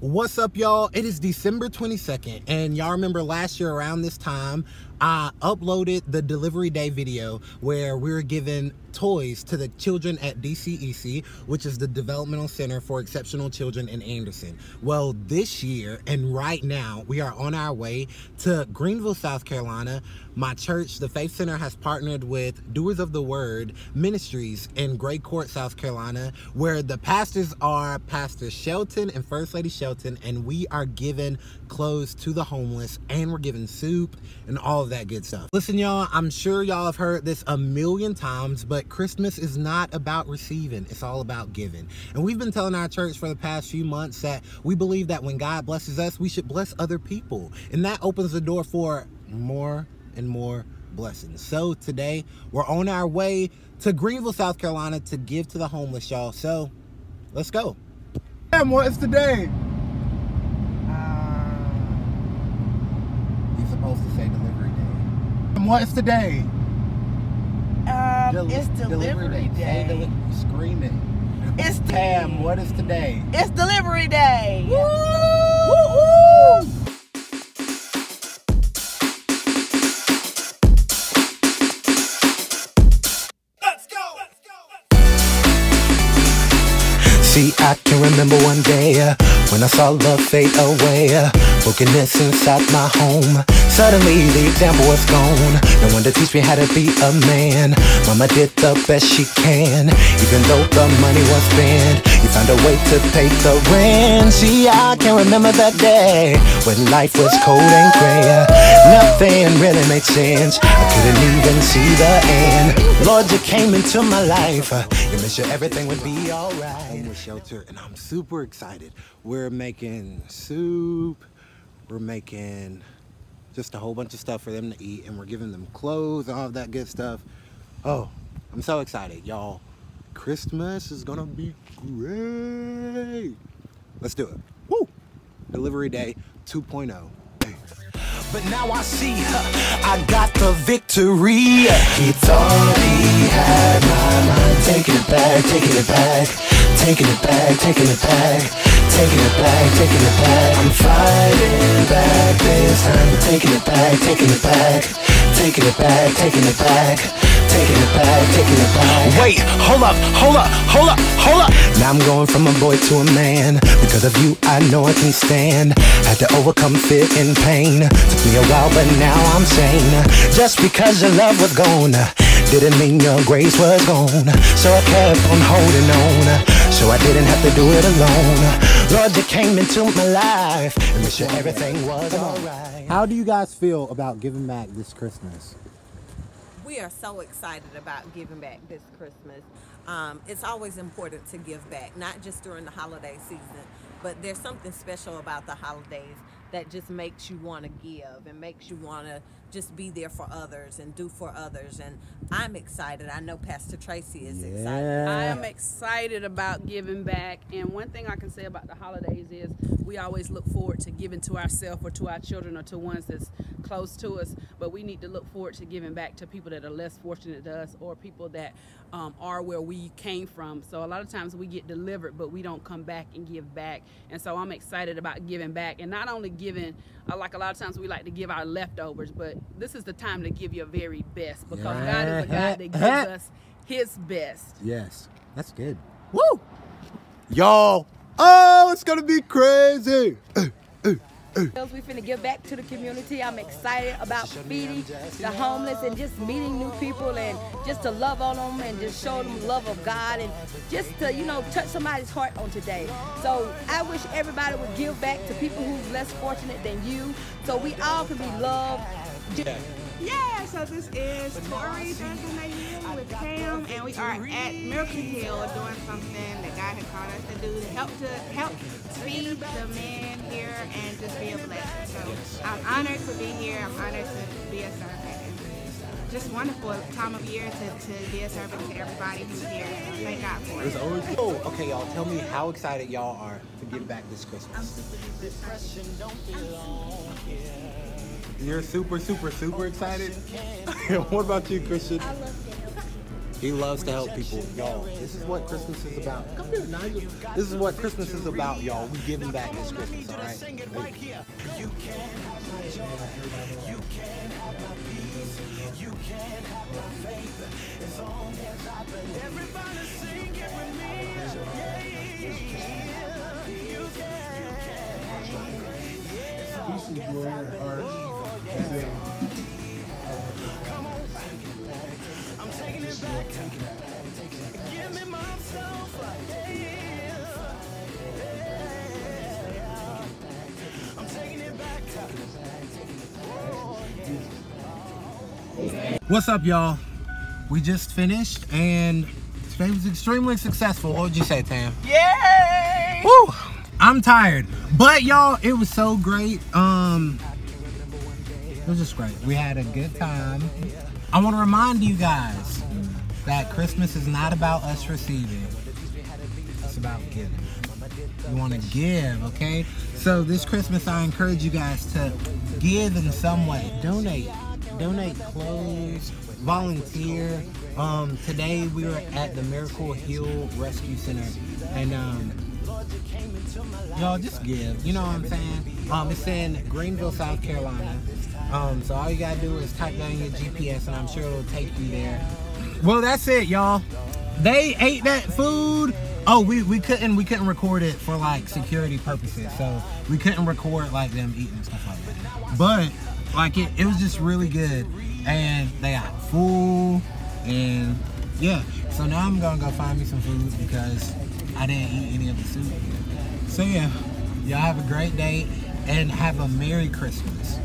What's up, y'all? It is December 22nd, and y'all remember last year around this time, I uploaded the delivery day video where we were giving toys to the children at DCEC, which is the Developmental Center for Exceptional Children in Anderson. Well, this year and right now, we are on our way to Greenville, South Carolina. My church, the Faith Center, has partnered with Doers of the Word Ministries in Gray Court, South Carolina, where the pastors are Pastor Shelton and First Lady Shelton, and we are giving clothes to the homeless and we're giving soup and all that good stuff. Listen, y'all, I'm sure y'all have heard this a million times, but Christmas is not about receiving, it's all about giving. And we've been telling our church for the past few months that we believe that when God blesses us, we should bless other people. And that opens the door for more and more blessings. So today we're on our way to Greenville, South Carolina to give to the homeless, y'all. So let's go. Damn, what is today? Uh, You're supposed to say delivery day. And what is today? Um, it's delivery, Say day. deli- scream it. It's Tam, what is today? It's delivery day. Woo! See, saw love fade away. Brokenness inside my home. Suddenly, the example was gone. No one to teach me how to be a man. Mama did the best she can, even though the money was spent. Found a way to pay the rent. See, I can't remember that day when life was cold and gray. Nothing really made sense. I couldn't even see the end. Lord, you came into my life. You made sure everything would be alright. Homeless shelter, and I'm super excited. We're making soup. We're making just a whole bunch of stuff for them to eat, and we're giving them clothes, all of that good stuff. Oh, I'm so excited, y'all. Christmas is gonna be great. Let's do it. Woo! Delivery day oh. 2.0. But now I see I got the victory. He thought he had my mind. Taking it back, taking it back. Taking it back, taking it back. Taking it back, taking it back. I'm fighting back this time. Taking it back, taking it back. Taking it back, taking it back. Taking it back, taking it back. Wait, hold up, hold up, hold up, hold up. Now I'm going from a boy to a man. Because of you, I know I can stand. Had to overcome fear and pain. Took me a while, but now I'm sane. Just because your love was gone. Didn't mean your grace was gone. So I kept on holding on. So I didn't have to do it alone. Lord, you came into my life and made sure everything was alright. How do you guys feel about giving back this Christmas? We are so excited about giving back this Christmas. Um, it's always important to give back, not just during the holiday season, but there's something special about the holidays that just makes you want to give and makes you want to just be there for others and do for others. And I'm excited. I know Pastor Tracy is excited. I am excited about giving back. And one thing I can say about the holidays is we always look forward to giving to ourselves or to our children or to ones that's close to us. But we need to look forward to giving back to people that are less fortunate to us or people that um, are where we came from. So a lot of times we get delivered, but we don't come back and give back. And so I'm excited about giving back. And not only giving, uh, like a lot of times we like to give our leftovers, but this is the time to give your very best because God is a God that gives us his best. Yes, that's good. Woo! Y'all, oh, it's gonna be crazy. else we finna give back to the community. I'm excited about feeding the homeless and just meeting new people and just to love on them and just show them love of God and just to, you know, touch somebody's heart on today. So I wish everybody would give back to people who's less fortunate than you so we all can be loved. Yeah, so this is Tori Bethlehem with Cam, and we are at Miracle Hill doing something that God has called us to do to help to help feed the men here and just be a blessing. So I'm honored to be here. I'm honored to be a servant. And just wonderful time of year to, to be a servant to everybody who's here. Thank God for it. Oh, okay, y'all. Tell me how excited y'all are to give back this Christmas. You're super, super, super excited. what about you, Christian? He loves to help people. Y'all, this is what Christmas is about. Come here, Nigel. This is what Christmas is about, y'all. We giving back this Christmas, all right? What's up, y'all? We just finished, and today was extremely successful. What would you say, Tam? Yay! Woo! I'm tired, but y'all, it was so great. Um, it was just great. We had a good time. I want to remind you guys that Christmas is not about us receiving; it's about giving. We want to give, okay? So this Christmas, I encourage you guys to give in some way. Donate, donate clothes, volunteer. Um, today we were at the Miracle Hill Rescue Center, and um, y'all just give. You know what I'm saying? Um, it's in Greenville, South Carolina. Um, so all you gotta do is type down your GPS, and I'm sure it'll take you there. Well, that's it, y'all. They ate that food. Oh, we, we couldn't we couldn't record it for like security purposes, so we couldn't record like them eating and stuff like that. But like it, it was just really good, and they got full, and yeah. So now I'm gonna go find me some food because I didn't eat any of the soup. So yeah, y'all have a great day and have a Merry Christmas.